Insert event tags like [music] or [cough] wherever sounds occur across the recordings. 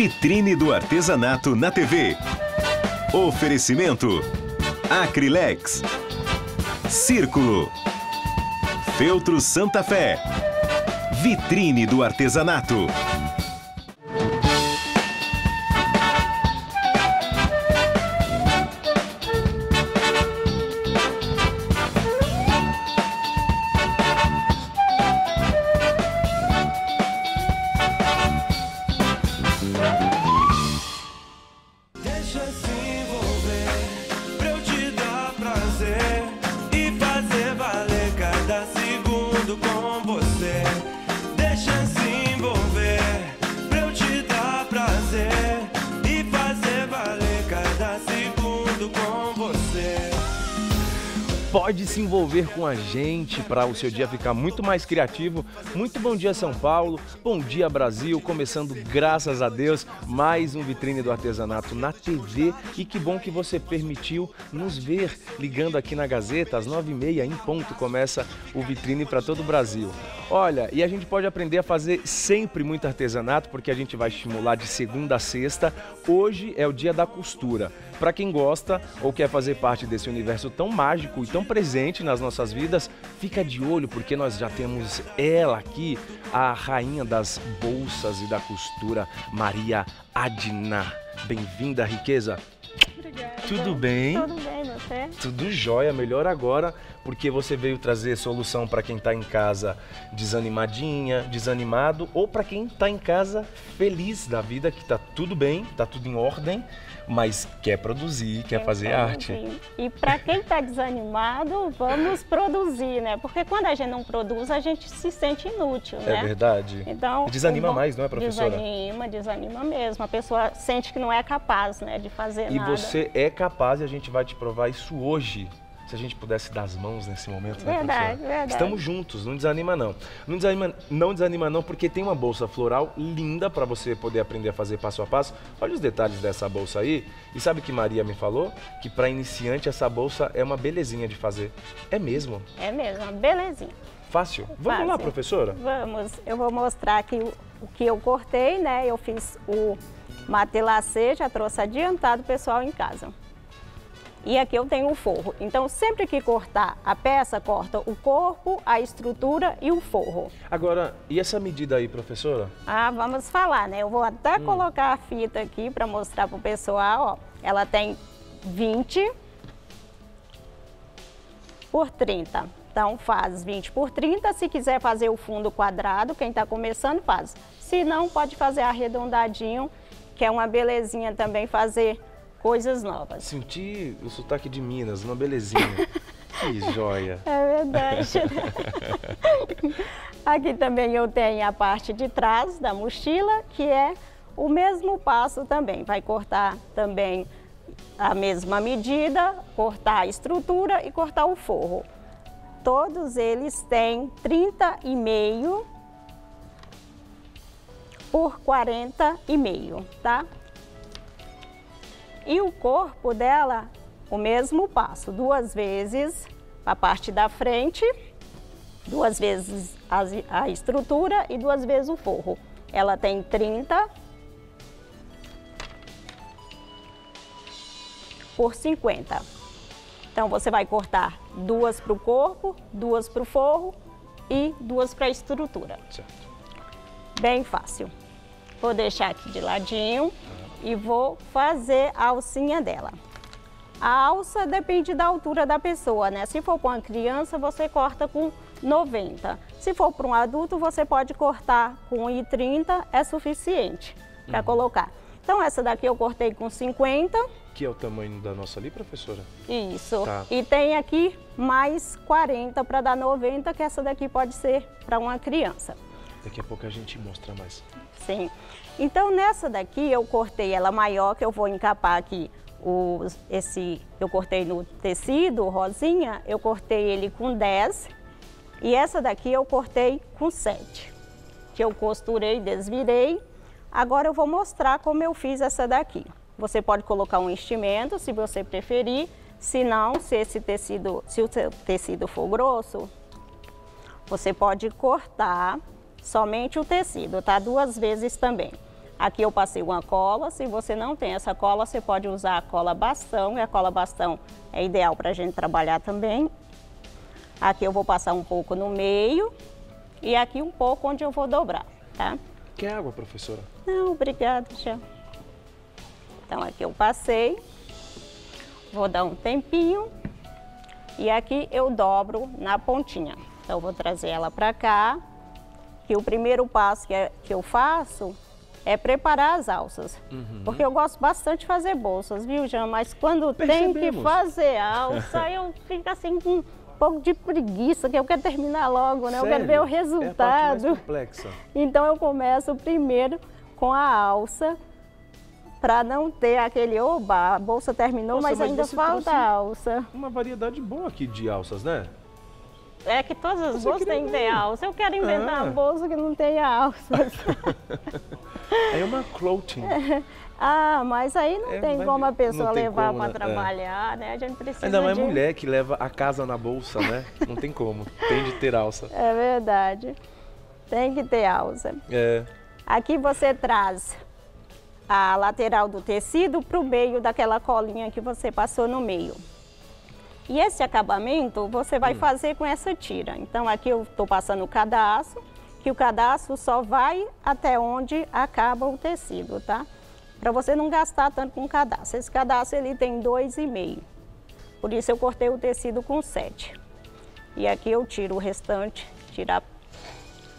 Vitrine do artesanato na TV. Oferecimento: Acrilex, Círculo, Feltro Santa Fé. Vitrine do artesanato. A gente para o seu dia ficar muito mais criativo. Muito bom dia, São Paulo. Bom dia, Brasil. Começando, graças a Deus, mais um Vitrine do Artesanato na TV. E que bom que você permitiu nos ver ligando aqui na Gazeta. Às nove e meia, em ponto, começa o Vitrine para todo o Brasil. Olha, e a gente pode aprender a fazer sempre muito artesanato, porque a gente vai estimular de segunda a sexta. Hoje é o dia da costura. Para quem gosta ou quer fazer parte desse universo tão mágico e tão presente nas nossas vidas, fica de olho porque nós já temos ela aqui, a rainha das bolsas e da costura, Maria Adna. Bem-vinda, riqueza. Obrigada. Tudo bem? Tudo bem, você? Tudo jóia, melhor agora, porque você veio trazer solução para quem está em casa desanimadinha, desanimado, ou para quem está em casa feliz da vida, que está tudo bem, está tudo em ordem, mas quer produzir, quer fazer Então, arte. E para quem está desanimado, vamos produzir, né? Porque quando a gente não produz, a gente se sente inútil, né? É verdade? Então, Desanima bom- mais, não é, professora? Desanima, desanima mesmo. A pessoa sente que não é capaz, né, de fazer E nada. você é capaz e a gente vai te provar isso hoje. Se a gente pudesse dar as mãos nesse momento, né, Verdade, professora? verdade. Estamos juntos, não desanima não. Não desanima, não desanima não, porque tem uma bolsa floral linda para você poder aprender a fazer passo a passo. Olha os detalhes dessa bolsa aí. E sabe que Maria me falou? Que para iniciante essa bolsa é uma belezinha de fazer. É mesmo. É mesmo, uma belezinha. Fácil. Vamos lá, Fácil. professora? Vamos, eu vou mostrar aqui o, o que eu cortei, né? Eu fiz o matelacê, já trouxe adiantado o pessoal em casa. E aqui eu tenho o forro. Então, sempre que cortar a peça, corta o corpo, a estrutura e o forro. Agora, e essa medida aí, professora? Ah, vamos falar, né? Eu vou até Hum. colocar a fita aqui para mostrar pro pessoal, ó. Ela tem 20 por 30. Então faz 20 por 30. Se quiser fazer o fundo quadrado, quem está começando faz. Se não, pode fazer arredondadinho, que é uma belezinha também fazer coisas novas. Senti o sotaque de Minas, uma belezinha. [laughs] que joia. É verdade. né? [laughs] Aqui também eu tenho a parte de trás da mochila, que é o mesmo passo também. Vai cortar também a mesma medida, cortar a estrutura e cortar o forro. Todos eles têm 30,5 por 40,5, tá? E o corpo dela, o mesmo passo, duas vezes a parte da frente, duas vezes as- a estrutura e duas vezes o forro. Ela tem 30 por 50. Então você vai cortar duas para o corpo, duas para o forro e duas para a estrutura. Certo. Bem fácil. Vou deixar aqui de ladinho e vou fazer a alcinha dela. A alça depende da altura da pessoa, né? Se for para uma criança, você corta com 90. Se for para um adulto, você pode cortar com 1,30, é suficiente para colocar. Então essa daqui eu cortei com 50, Que é o tamanho da nossa ali, professora? isso. Tá. E tem aqui mais 40 para dar 90, que essa daqui pode ser para uma criança. Daqui a pouco a gente mostra mais. Sim. Então nessa daqui eu cortei ela maior, que eu vou encapar aqui os, esse, eu cortei no tecido rosinha, eu cortei ele com 10 e essa daqui eu cortei com 7. Que eu costurei, desvirei. Agora eu vou mostrar como eu fiz essa daqui. Você pode colocar um enchimento se você preferir, se não, se esse tecido, se o seu tecido for grosso, você pode cortar somente o tecido, tá? Duas vezes também. Aqui eu passei uma cola, se você não tem essa cola, você pode usar a cola bastão, e a cola bastão é ideal para a gente trabalhar também. Aqui eu vou passar um pouco no meio e aqui um pouco onde eu vou dobrar, tá? Quer água, professora? Não, obrigada, já. Então aqui eu passei, vou dar um tempinho e aqui eu dobro na pontinha. Então eu vou trazer ela para cá, que o primeiro passo que, é- que eu faço é preparar as alças. Porque eu gosto bastante de fazer bolsas, viu, Jean? Mas quando tem que Percebemos. fazer alça, [laughs] eu fico assim com um pouco de preguiça, que eu quero terminar logo, né? Eu quero ver o Sério? É resultado. mais complexa. [laughs] Então eu começo primeiro com a alça, para não ter aquele, oba, a bolsa terminou, Nossa, mas, mas ainda falta alça. Uma variedade boa aqui de alças, né? É que todas as Você bolsas têm que ter alça. Eu quero inventar Ah. uma bolsa que não tenha alça. [laughs] É uma clothing. [laughs] ah, mas aí não É, tem vai como a pessoa levar para né? É. trabalhar, né? A gente precisa Ainda mais de... mulher que leva a casa na bolsa, né? Não tem como. Tem de ter alça. [laughs] É verdade. Tem que ter alça. É. Aqui você traz a lateral do tecido para o meio daquela colinha que você passou no meio. E esse acabamento você vai fazer com essa tira. Então aqui eu estou passando o cadastro, que o cadastro só vai até onde acaba o tecido, tá? Para você não gastar tanto com cadastro. Esse cadastro ele tem dois e meio. Por isso eu cortei o tecido com 7. E aqui eu tiro o restante, tirar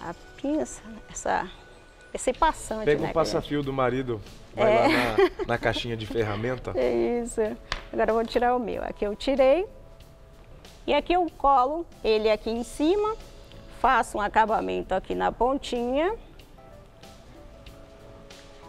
a pinça, essa, esse passante, Pega né? um passa-fio do marido, vai É. lá na, na caixinha de ferramenta. [laughs] É isso. Agora eu vou tirar o meu. Aqui eu tirei. E aqui eu colo ele aqui em cima, faço um acabamento aqui na pontinha.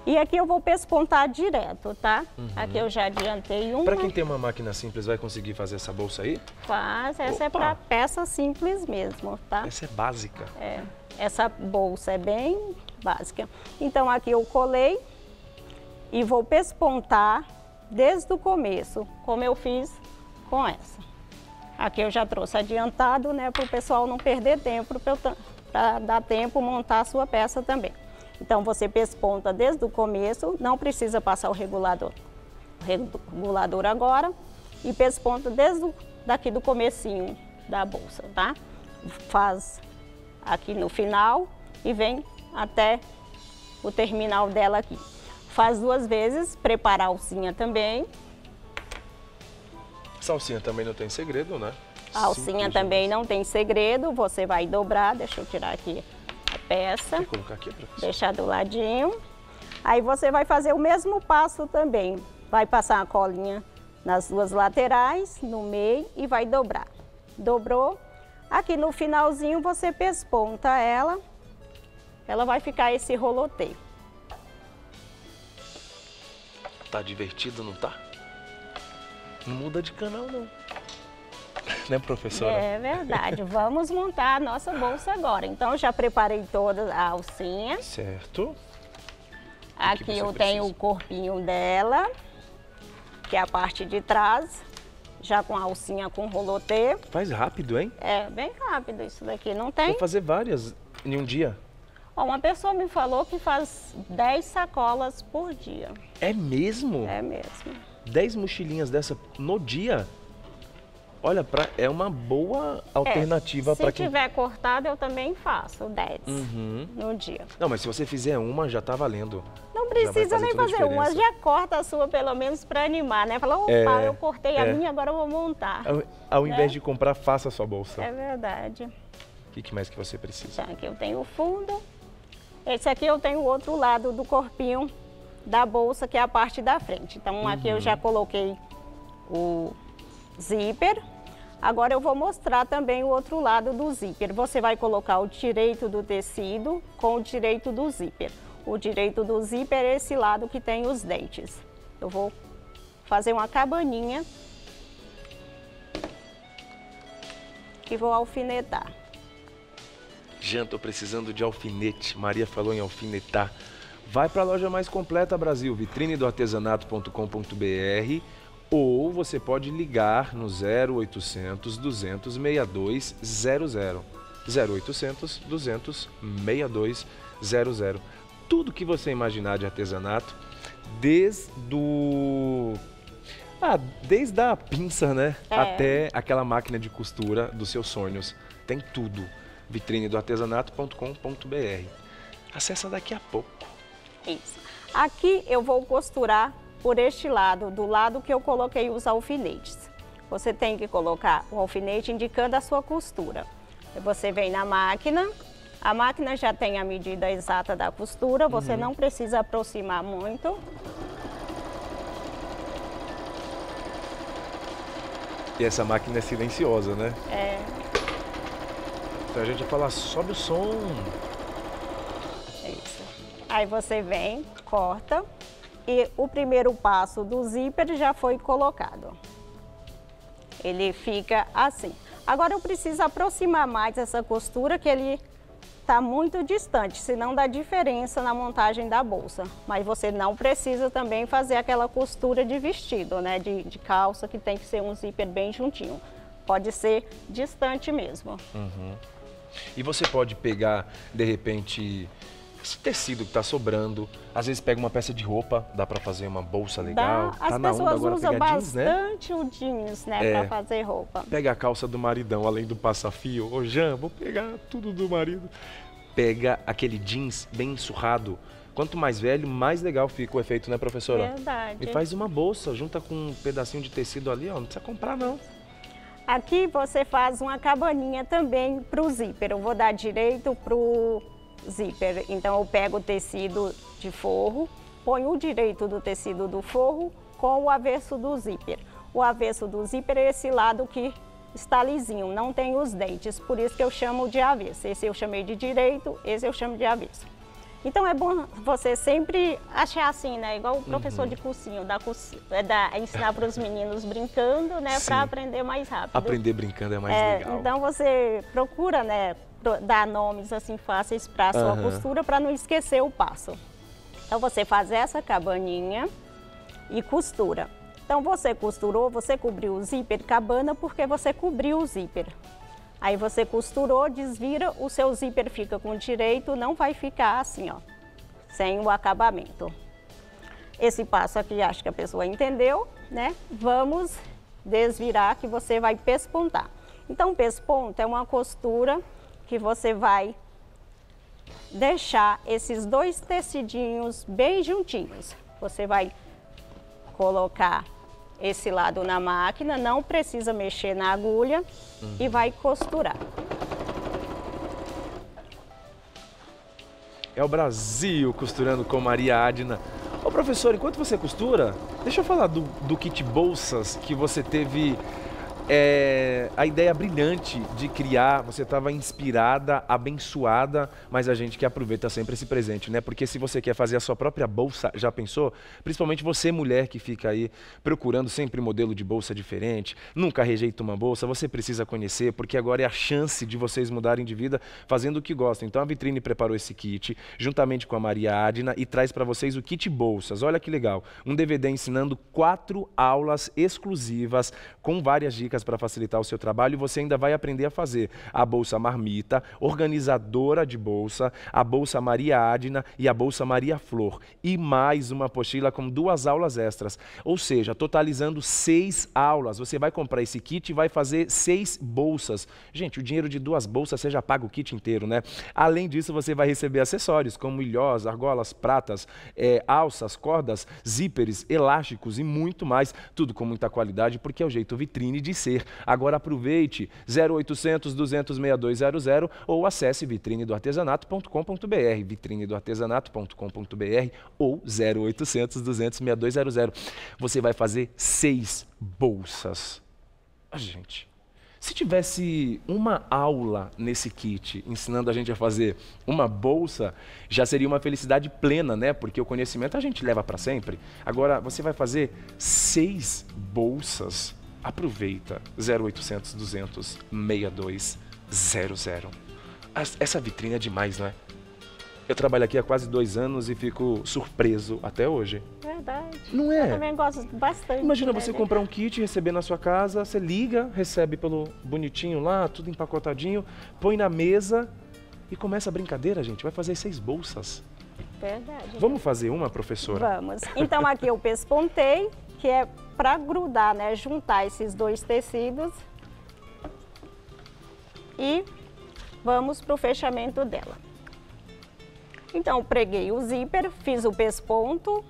E aqui eu vou pespontar direto, tá? Aqui eu já adiantei uma. Pra quem tem uma máquina simples, vai conseguir fazer essa bolsa aí? Faz, essa é Opa! para peça simples mesmo, tá? Essa é básica. É, essa bolsa é bem básica. Então aqui eu colei e vou pespontar desde o começo, como eu fiz com essa. Aqui eu já trouxe adiantado, né, para o pessoal não perder tempo, para dar tempo montar a sua peça também. Então você pesponta desde o começo, não precisa passar o regulador, regulador agora, e pesponta desde daqui do comecinho da bolsa, tá? Faz aqui no final e vem até o terminal dela aqui. Faz duas vezes, prepara a alcinha também. Salsinha também não tem segredo, né? A alcinha Simples também não tem segredo, você vai dobrar, deixa eu tirar aqui a peça, Quer colocar aqui, professor? deixar do ladinho. Aí você vai fazer o mesmo passo também. Vai passar a colinha nas duas laterais, no meio e vai dobrar. Dobrou. Aqui no finalzinho você pesponta ela. Ela vai ficar esse roloteio. Tá divertido, não tá? Não muda de canal, não. [laughs] né, professora? É verdade. Vamos montar a nossa bolsa agora. Então, já preparei toda a alcinha. Certo. Aqui eu tenho precisa? o corpinho dela, que é a parte de trás, já com a alcinha com rolotê. Faz rápido, hein? É bem rápido isso daqui, não tem? Vou fazer várias em um dia. Ó, uma pessoa me falou que faz 10 sacolas por dia. É mesmo? É mesmo. 10 mochilinhas dessa no dia? Olha, pra, é uma boa alternativa É, Se para quem. tiver cortado, eu também faço 10 Uhum. no dia. Não, mas se você fizer uma, já tá valendo. Não precisa fazer nem fazer uma, já corta a sua pelo menos para animar, né? Fala, opa, É, eu cortei é. a minha, agora eu vou montar. Ao, ao invés É. de comprar, faça a sua bolsa. É verdade. O que, que mais que você precisa? Então, aqui eu tenho o fundo. Esse aqui eu tenho o outro lado do corpinho da bolsa, que é a parte da frente. Então, aqui eu já coloquei o zíper. Agora eu vou mostrar também o outro lado do zíper. Você vai colocar o direito do tecido com o direito do zíper. O direito do zíper é esse lado que tem os dentes. Eu vou fazer uma cabaninha e vou alfinetar. Jean, tô precisando de alfinete. Maria falou em alfinetar. Vai para a loja mais completa, Brasil, vitrinedoartesanato.com.br ou você pode ligar no 0800 200 6200. 0800 200 6200. tudo que você imaginar de artesanato, desde do ah, desde a pinça, né, É. até aquela máquina de costura dos seus sonhos. Tem tudo. Vitrine do artesanato.com.br. Acessa daqui a pouco. Isso. Aqui eu vou costurar por este lado, do lado que eu coloquei os alfinetes. Você tem que colocar o alfinete indicando a sua costura. Você vem na máquina, a máquina já tem a medida exata da costura, você não precisa aproximar muito. E essa máquina é silenciosa, né? É, Então a gente vai falar, sobe o som. Aí você vem, corta e o primeiro passo do zíper já foi colocado. Ele fica assim. Agora eu preciso aproximar mais essa costura que ele está muito distante, senão dá diferença na montagem da bolsa. Mas você não precisa também fazer aquela costura de vestido, né? De, de calça que tem que ser um zíper bem juntinho. Pode ser distante mesmo. E você pode pegar, de repente, esse tecido que tá sobrando. Às vezes pega uma peça de roupa, dá pra fazer uma bolsa legal. Dá, tá as na onda pessoas agora usam pegar jeans, né? bastante o jeans, né, É. para fazer roupa. Pega a calça do maridão, além do passafio. Ô, Jean, vou pegar tudo do marido. Pega aquele jeans bem surrado. Quanto mais velho, mais legal fica o efeito, né, professora? Verdade. E faz uma bolsa, junta com um pedacinho de tecido ali, ó. Não precisa comprar, não. Aqui você faz uma cabaninha também para o zíper. Eu vou dar direito para o zíper. Então eu pego o tecido de forro, ponho o direito do tecido do forro com o avesso do zíper. O avesso do zíper é esse lado que está lisinho, não tem os dentes, por isso que eu chamo de avesso. Esse eu chamei de direito, esse eu chamo de avesso. Então é bom você sempre achar assim, né? Igual o professor de cursinho, dar, cursi- é, dar- ensinar para os meninos brincando, né? Para aprender mais rápido. Aprender brincando é mais É, legal. Então você procura, né, dar nomes assim fáceis para a sua Aham. costura para não esquecer o passo. Então você faz essa cabaninha e costura. Então você costurou, você cobriu o zíper cabana porque você cobriu o zíper. Aí você costurou, desvira, o seu zíper fica com direito, não vai ficar assim, ó, sem o acabamento. Esse passo aqui acho que a pessoa entendeu, né? Vamos desvirar que você vai pespontar. Então, pesponto é uma costura que você vai deixar esses dois tecidinhos bem juntinhos. Você vai colocar esse lado na máquina, não precisa mexer na agulha e vai costurar. É o Brasil costurando com Maria Adna. Ô professor, enquanto você costura, deixa eu falar do, do kit bolsas que você teve é, a ideia brilhante de criar. Você estava inspirada, abençoada, mas a gente que aproveita sempre esse presente, né? Porque se você quer fazer a sua própria bolsa, já pensou? Principalmente você, mulher que fica aí procurando sempre modelo de bolsa diferente, nunca rejeita uma bolsa, você precisa conhecer, porque agora é a chance de vocês mudarem de vida fazendo o que gostam. Então a Vitrine preparou esse kit, juntamente com a Maria Adna, e traz para vocês o kit bolsas. Olha que legal, um DVD ensinando quatro aulas exclusivas com várias dicas para facilitar o seu trabalho você ainda vai aprender a fazer a bolsa marmita, organizadora de bolsa, a bolsa Maria Adna e a bolsa Maria Flor. E mais uma apostila com duas aulas extras. Ou seja, totalizando seis aulas. Você vai comprar esse kit e vai fazer seis bolsas. Gente, o dinheiro de duas bolsas você já paga o kit inteiro, né? Além disso, você vai receber acessórios como ilhós, argolas, pratas, eh, alças, cordas, zíperes, elásticos e muito mais. Tudo com muita qualidade, porque é o jeito vitrine de Agora aproveite 0800 200 6200 ou acesse vitrinedoartesanato.com.br, vitrinedoartesanato.com.br ou 0800 200 6200. Você vai fazer seis bolsas. Ah, gente, se tivesse uma aula nesse kit ensinando a gente a fazer uma bolsa, já seria uma felicidade plena, né? Porque o conhecimento a gente leva para sempre. Agora, você vai fazer seis bolsas. Aproveita 0800 200 6200. As- Essa vitrine é demais, né? Eu trabalho aqui há quase dois anos e fico surpreso até hoje. Verdade. Não Eu é? também gosto bastante. Imagina né, você de- comprar um kit, receber na sua casa, você liga, recebe pelo bonitinho lá, tudo empacotadinho, põe na mesa e começa a brincadeira, gente. Vai fazer seis bolsas. Verdade. Vamos fazer uma, professora? Vamos. Então aqui eu [laughs] pespontei, que é para grudar, né? Juntar esses dois tecidos. E vamos para o fechamento dela. Então, preguei o zíper, fiz o pesponto,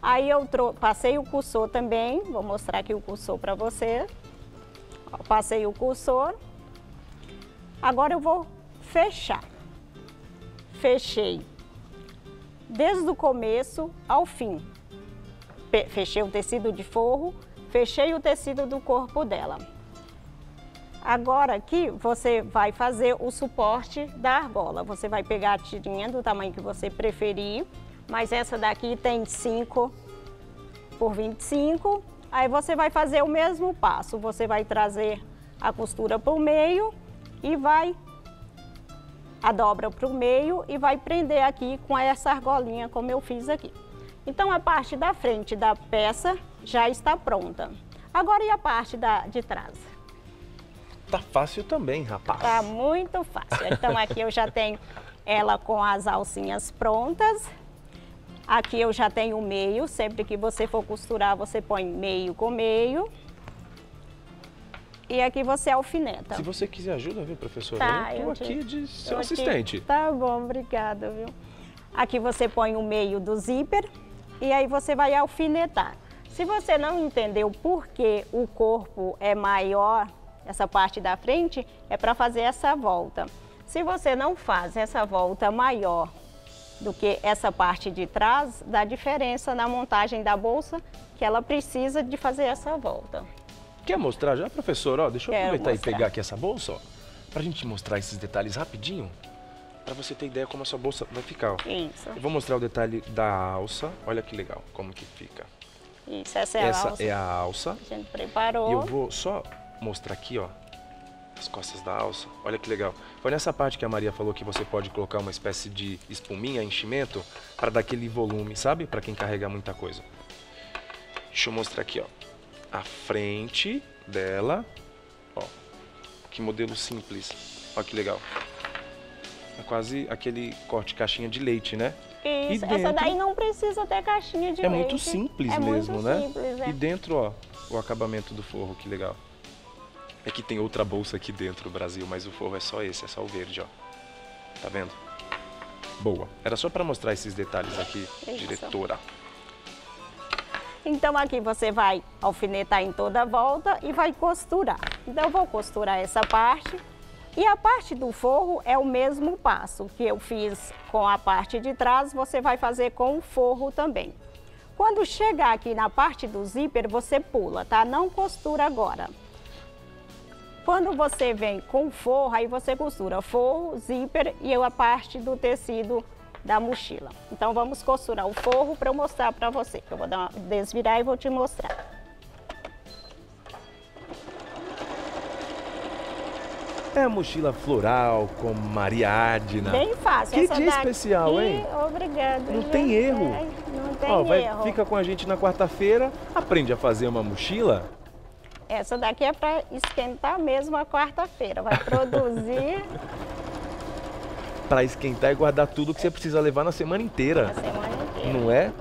aí eu passei o cursor também, vou mostrar aqui o cursor para você. Ó, passei o cursor. Agora eu vou fechar. Fechei desde o começo ao fim. Fechei o tecido de forro, fechei o tecido do corpo dela. Agora aqui você vai fazer o suporte da argola. Você vai pegar a tirinha do tamanho que você preferir, mas essa daqui tem 5 por 25. Aí você vai fazer o mesmo passo. Você vai trazer a costura para o meio e vai a dobra para o meio e vai prender aqui com essa argolinha como eu fiz aqui. Então a parte da frente da peça já está pronta. Agora e a parte da, de trás? Tá fácil também, rapaz. Tá muito fácil. Então aqui eu já tenho ela com as alcinhas prontas. Aqui eu já tenho o meio, sempre que você for costurar, você põe meio com meio. E aqui você alfineta. Se você quiser ajuda, viu, professora? Tá, eu eu aqui de seu eu te- assistente. Tá bom, obrigada, viu? Aqui você põe o meio do zíper e aí você vai alfinetar. Se você não entendeu por que o corpo é maior, essa parte da frente, é para fazer essa volta. Se você não faz essa volta maior do que essa parte de trás, dá diferença na montagem da bolsa, que ela precisa de fazer essa volta. Quer mostrar já, professor? Ó, deixa eu Quero aproveitar mostrar. e pegar aqui essa bolsa, ó. Pra gente mostrar esses detalhes rapidinho. Pra você ter ideia como a sua bolsa vai ficar, ó. Isso, Eu vou mostrar o detalhe da alça. Olha que legal, como que fica. isso. Essa é a Essa alça é a alça. a gente preparou. E eu vou só mostrar aqui, ó, as costas da alça. Olha que legal. Foi nessa parte que a Maria falou que você pode colocar uma espécie de espuminha, enchimento, para dar aquele volume, sabe? Para quem carrega muita coisa. Deixa eu mostrar aqui, ó. A frente dela, ó. Que modelo simples. Olha que legal. É quase aquele corte caixinha de leite, né? Isso, E essa dentro- daí não precisa ter caixinha de é leite. muito simples é mesmo, muito né? Simples, é. E dentro, ó, o acabamento do forro, que legal. É que tem outra bolsa aqui dentro do Brasil, mas o forro é só esse, é só o verde, ó. Tá vendo? Boa. Era só pra mostrar esses detalhes aqui, Isso. diretora. Então aqui você vai alfinetar em toda a volta e vai costurar. Então eu vou costurar essa parte. E a parte do forro é o mesmo passo que eu fiz com a parte de trás, você vai fazer com o forro também. Quando chegar aqui na parte do zíper, você pula, tá? Não costura agora. Quando você vem com forro, aí você costura forro, zíper e a parte do tecido da mochila. Então vamos costurar o forro para eu mostrar para você. Eu vou dar uma, desvirar e vou te mostrar. É a mochila floral com Maria Adna. Bem fácil. Que Essa dia daqui- especial, hein? Obrigada. Não viu? tem erro. É, não tem Ó, vai, erro. fica com a gente na quarta-feira, aprende a fazer uma mochila. Essa daqui é para esquentar mesmo a quarta-feira. Vai produzir [laughs] Pra esquentar e guardar tudo que você precisa levar na semana inteira. a semana inteira. Não é? É.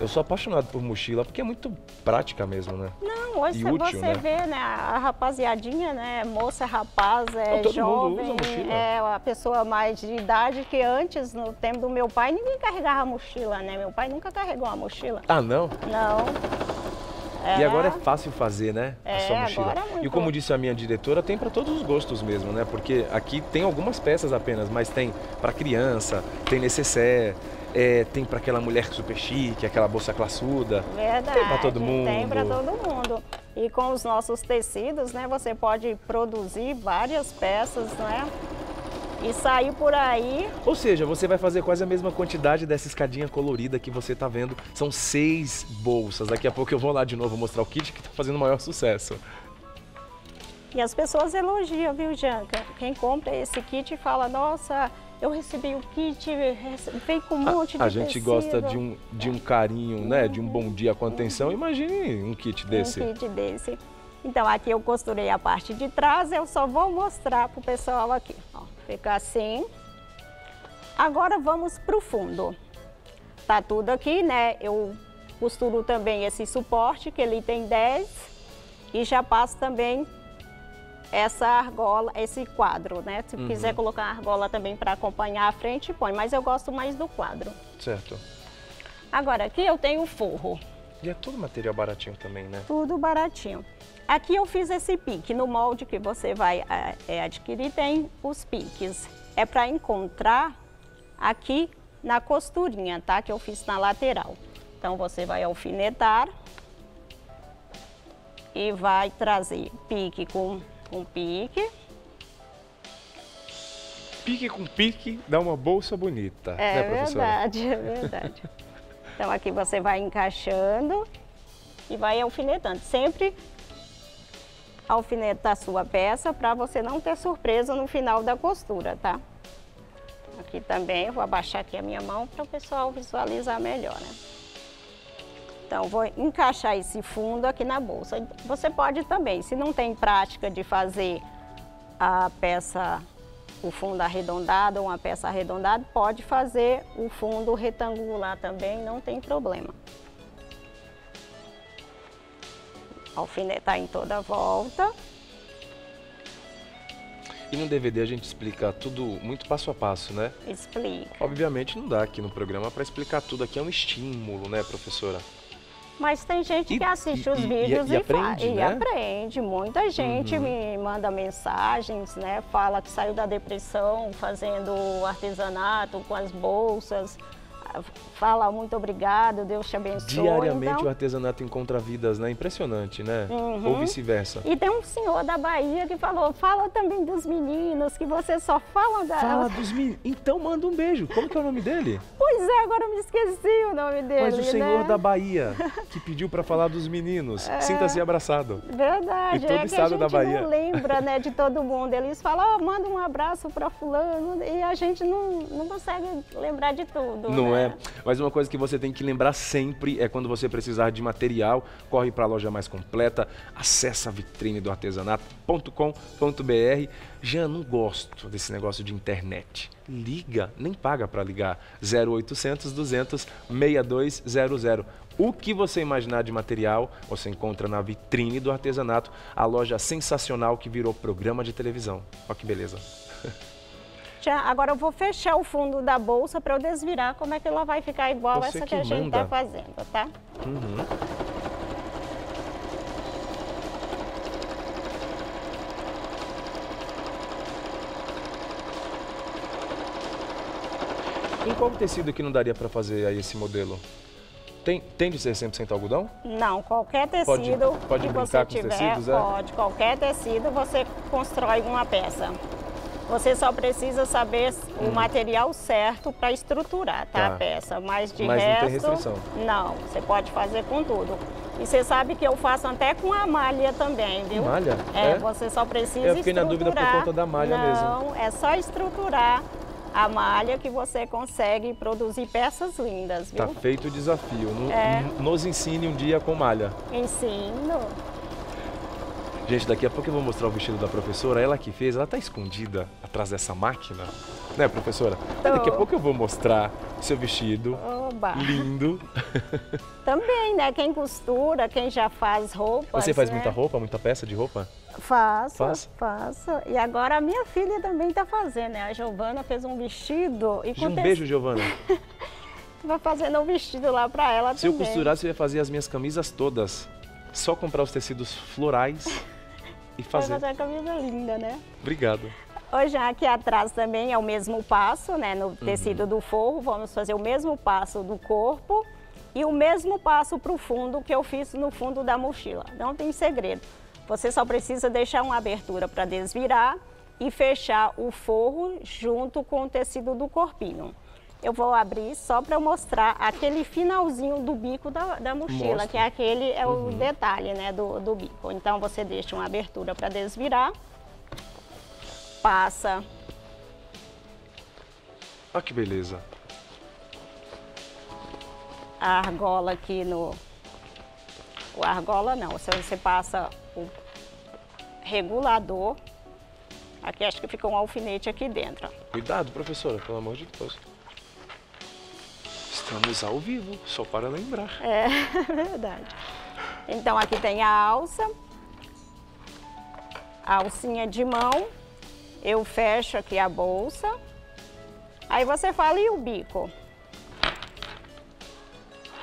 Eu sou apaixonado por mochila, porque é muito prática mesmo, né? Não, hoje E você- útil, você né? vê, né, a rapaziadinha, né, moça, rapaz, é Não, todo mundo jovem, usa mochila. é a pessoa mais de idade que antes, no tempo do meu pai, ninguém carregava mochila, né? Meu pai nunca carregou uma mochila. Ah, não? Não. E agora é fácil fazer, né? a É, sua mochila. é muito. E como disse a minha diretora, tem para todos os gostos mesmo, né? Porque aqui tem algumas peças apenas, mas tem para criança, tem necessaire, é, tem para aquela mulher super chique, aquela bolsa classuda. Verdade. Tem pra todo mundo. Tem para todo mundo. E com os nossos tecidos, né, você pode produzir várias peças, né? E sair por aí Ou seja, você vai fazer quase a mesma quantidade dessa escadinha colorida que você tá vendo. São seis bolsas. Daqui a pouco eu vou lá de novo mostrar o kit que tá fazendo o maior sucesso. E as pessoas elogiam, viu, Janca? Quem compra esse kit fala, nossa, eu recebi o kit, veio com um monte de A gente tecido. gosta de um, de um carinho, né? De um bom dia com atenção. Imagine um kit desse. Um kit desse. Então, aqui eu costurei a parte de trás, eu só vou mostrar pro pessoal aqui. Ó, fica assim. Agora vamos pro fundo. tá tudo aqui, né? Eu costuro também esse suporte, que ele tem 10, e já passo também essa argola, esse quadro, né? Se quiser colocar a argola também para acompanhar a frente, põe, mas eu gosto mais do quadro. Certo. Agora, aqui eu tenho o forro, E é tudo material baratinho também, né? tudo baratinho. Aqui eu fiz esse pique, no molde que você vai é, é, adquirir tem os piques. É para encontrar aqui na costurinha, tá? Que eu fiz na lateral. Então você vai alfinetar e vai trazer pique com, com pique. Pique com pique dá uma bolsa bonita, É né, professora? verdade, é verdade. [laughs] então aqui você vai encaixando e vai alfinetando. Sempre alfinetar a sua peça para você não ter surpresa no final da costura, tá? Aqui também, vou abaixar aqui a minha mão para o pessoal visualizar melhor, né? Então, vou encaixar esse fundo aqui na bolsa. Você pode também, se não tem prática de fazer a peça, o fundo arredondado ou uma peça arredondada, pode fazer o fundo retangular também, não tem problema. Alfinetar em toda a volta. E no DVD a gente explica tudo muito passo a passo, né? Explica. Obviamente não dá aqui no programa para explicar tudo, aqui é um estímulo, né, professora? Mas tem gente E- que assiste e- os vídeos e e, aprende, e né? aprende. Muita gente me manda mensagens, né? Fala que saiu da depressão fazendo artesanato com as bolsas. Fala muito obrigado, Deus te abençoe. Diariamente então, o artesanato encontra vidas, né? Impressionante, né? Uhum. Ou vice-versa. E tem um senhor da Bahia que falou, fala também dos meninos, que você só fala da... Fala [laughs] dos meninos. Então manda um beijo. Como que é o nome dele? Pois é, agora eu me esqueci o nome dele, Mas o senhor né? da Bahia, que pediu para falar dos meninos. Sinta-se abraçado. Verdade, E todo é estado gente da Bahia. não lembra né, de todo [laughs] mundo. Eles falam, ó, manda um abraço para fulano e a gente não, não consegue lembrar de tudo. Não né? é? Mas uma coisa que você tem que lembrar sempre é quando você precisar de material, corre para a loja mais completa, acessa a vitrine do artesanato.com.br. Já não gosto desse negócio de internet. Liga, nem paga para ligar. 0800 200 6200. O que você imaginar de material, você encontra na vitrine do artesanato, a loja sensacional que virou programa de televisão. Olha que beleza. [laughs] Já, agora eu vou fechar o fundo da bolsa para eu desvirar como é que ela vai ficar igual Você essa que que, a gente manda. tá fazendo, tá? Em qual tecido que não daria para fazer aí esse modelo? Tem, tem de ser 100% algodão? Não, qualquer Pode- tecido pode que brincar você tiver, tecidos, é? pode. Qualquer tecido você constrói uma peça. Você só precisa saber o material certo para estruturar, tá, Hum. Tá. a peça. Mas de Mas não tem resto, restrição. não, você pode fazer com tudo. E você sabe que eu faço até com a malha também, viu? Malha? É, É? você só precisa Eu fiquei na dúvida por conta da malha mesmo. Não, é só estruturar a malha que você consegue produzir peças lindas, viu? Tá feito o desafio. É. Nos ensine um dia com malha. Ensino. Gente, daqui a pouco eu vou mostrar o vestido da professora. Ela que fez, ela tá escondida atrás dessa máquina. Né, professora? Mas daqui a Tô. pouco eu vou mostrar o seu vestido. Oba. Lindo. [laughs] Também, né? Quem costura, quem já faz roupas. Você faz né? muita roupa, muita peça de roupa? Faço, Faz? faço. E agora a minha filha também tá fazendo, né? A Giovana fez um vestido e um beijo, Giovana. [laughs] vai fazendo um vestido lá pra ela Se eu também. costurasse, eu ia fazer as minhas camisas todas. Só comprar os tecidos florais e fazer. fazer a camisa linda, né? Obrigado. Hoje aqui atrás também é o mesmo passo, né? No tecido do forro, vamos fazer o mesmo passo do corpo e o mesmo passo para o fundo que eu fiz no fundo da mochila. Não tem segredo. Você só precisa deixar uma abertura para desvirar e fechar o forro junto com o tecido do corpinho. Eu vou abrir só para mostrar aquele finalzinho do bico da, da mochila, Mostra. que é aquele é o detalhe né, do, do bico. Então você deixa uma abertura para desvirar passa. Olha que beleza. a argola aqui no. O argola não, você, você passa o regulador. Aqui acho que fica um alfinete aqui dentro. Cuidado, professora, pelo amor de Deus. Estamos ao vivo, só para lembrar. [laughs] É verdade. Então aqui tem a alça, a alcinha de mão, eu fecho aqui a bolsa. Aí você fala, e o bico?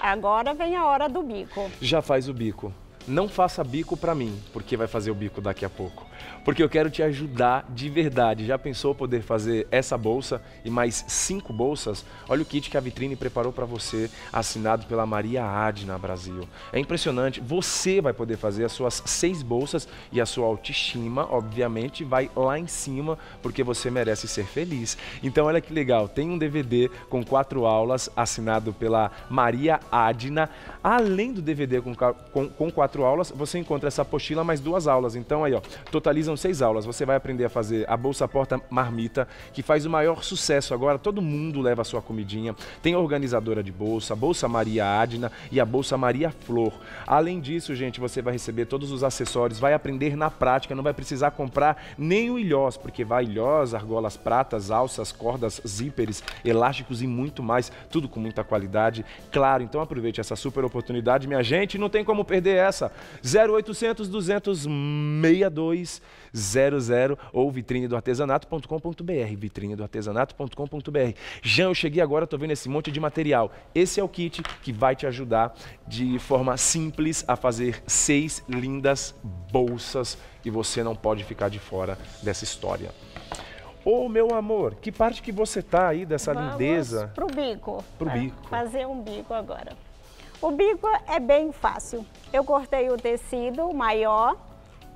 Agora vem a hora do bico. Já faz o bico. Não faça bico pra mim, porque vai fazer o bico daqui a pouco. Porque eu quero te ajudar de verdade. Já pensou poder fazer essa bolsa e mais cinco bolsas? Olha o kit que a vitrine preparou para você, assinado pela Maria Adna Brasil. É impressionante. Você vai poder fazer as suas seis bolsas e a sua autoestima, obviamente, vai lá em cima, porque você merece ser feliz. Então, olha que legal. Tem um DVD com quatro aulas, assinado pela Maria Adna. Além do DVD com, com, com quatro aulas, você encontra essa apostila mais duas aulas. Então, aí, ó, totalizam seis aulas. Você vai aprender a fazer a bolsa porta marmita, que faz o maior sucesso agora. Todo mundo leva a sua comidinha. Tem organizadora de bolsa, bolsa Maria Adna e a bolsa Maria Flor. Além disso, gente, você vai receber todos os acessórios, vai aprender na prática, não vai precisar comprar nem o ilhós, porque vai ilhós, argolas pratas, alças, cordas, zíperes, elásticos e muito mais, tudo com muita qualidade. Claro, então aproveite essa super oportunidade, minha gente, não tem como perder essa. 0800 200 62 00 ou vitrine do artesanato.com.br, vitrine do artesanato.com.br. Jean, eu cheguei agora, estou vendo esse monte de material. Esse é o kit que vai te ajudar de forma simples a fazer seis lindas bolsas e você não pode ficar de fora dessa história. Ô oh, meu amor, que parte que você tá aí dessa Vamos lindeza? Pro bico. Pro bico. Fazer um bico agora. O bico é bem fácil. Eu cortei o tecido maior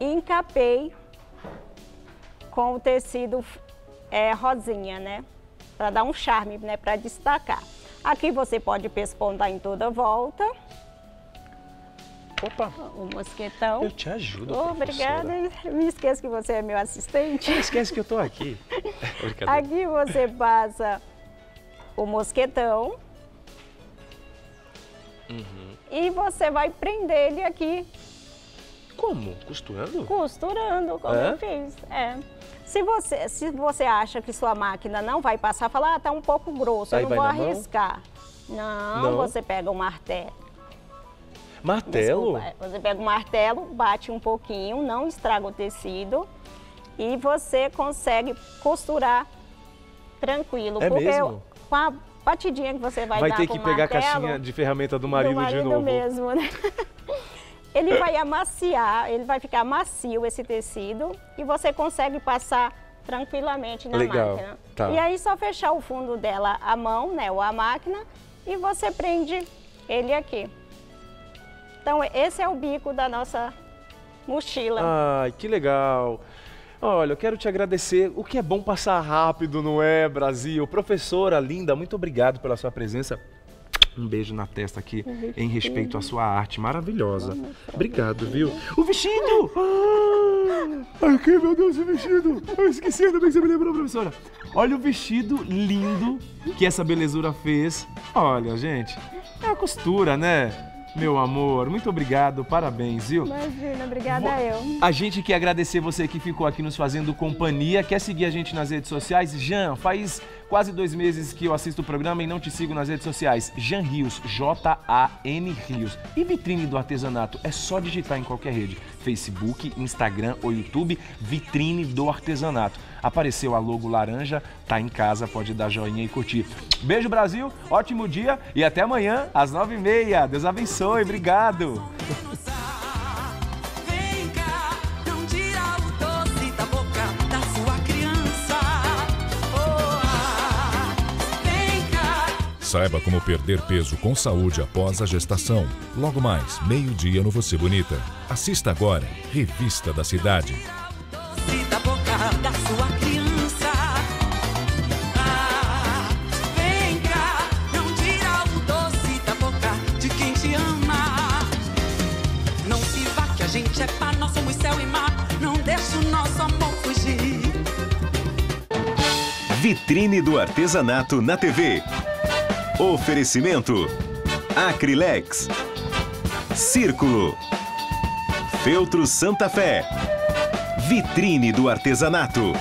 encapei com o tecido é, rosinha, né? Para dar um charme, né? Para destacar. Aqui você pode pespontar em toda volta. Opa, O mosquetão. eu te ajudo, Oh, obrigada. Me esqueço que você é meu assistente. Não esquece que eu tô aqui. [laughs] Aqui você passa o mosquetão. Uhum. E você vai prender ele aqui, Como? Costurando? costurando, como É? eu fiz. É. Se você, se você acha que sua máquina não vai passar, fala, ah, tá um pouco grosso, Aí eu não vai vou arriscar. Não, Não? você pega o martelo. Martelo? Desculpa, você pega o martelo, bate um pouquinho, não estraga o tecido e você consegue costurar tranquilo. É porque mesmo? com a batidinha que você vai, Vai dar ter com que pegar a martelo, caixinha de ferramenta do do marido, marido de novo. mesmo, né? [laughs] Ele vai amaciar, ele vai ficar macio esse tecido e você consegue passar tranquilamente na Legal, máquina. tá. E aí só fechar o fundo dela a mão, né, ou a máquina, e você prende ele aqui. Então esse é o bico da nossa mochila. Ai, que legal. Olha, eu quero te agradecer. O que é bom passar rápido, não é, Brasil? Professora linda, muito obrigado pela sua presença. Um beijo na testa aqui, em respeito à sua arte maravilhosa. Obrigado, viu? O vestido! Ah, Aqui, meu Deus, o vestido! Eu esqueci, ainda bem que você me lembrou, professora. Olha o vestido lindo que essa belezura fez. Olha, gente, é a costura, né? Meu amor, muito obrigado, parabéns, viu? Imagina, obrigada eu. A gente quer agradecer você que ficou aqui nos fazendo companhia. Quer seguir a gente nas redes sociais? Jean, faz quase dois meses que eu assisto o programa e não te sigo nas redes sociais. Jean Rios, J-A-N Rios. E Vitrine do Artesanato? É só digitar em qualquer rede. Facebook, Instagram ou YouTube, Vitrine do Artesanato. Apareceu a logo laranja, tá em casa, pode dar joinha e curtir. Beijo, Brasil, ótimo dia e até amanhã, às nove e meia. Deus abençoe, obrigado. Saiba como perder peso com saúde após a gestação. Logo mais, meio-dia no Você Bonita. Assista agora, Revista da Cidade. doce da boca da sua criança. Ah, vem cá, não tira o doce da boca de quem te ama. Não se vá que a gente é nós somos céu e mar. Não deixa o nosso amor fugir. Vitrine do Artesanato na TV. Oferecimento: Acrilex, Círculo, Feltro Santa Fé, Vitrine do Artesanato.